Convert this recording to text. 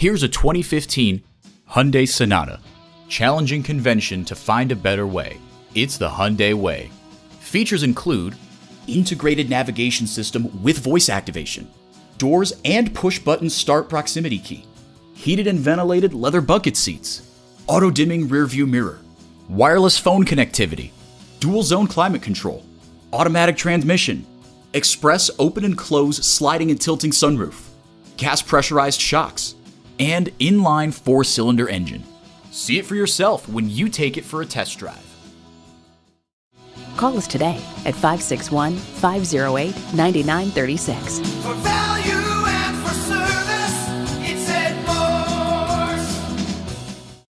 Here's a 2015 Hyundai Sonata, challenging convention to find a better way. It's the Hyundai way. Features include integrated navigation system with voice activation, doors and push button start proximity key, heated and ventilated leather bucket seats, auto dimming rearview mirror, wireless phone connectivity, dual zone climate control, automatic transmission, express open and close sliding and tilting sunroof, gas pressurized shocks, and inline four cylinder engine. See it for yourself when you take it for a test drive. Call us today at 561 508 9936.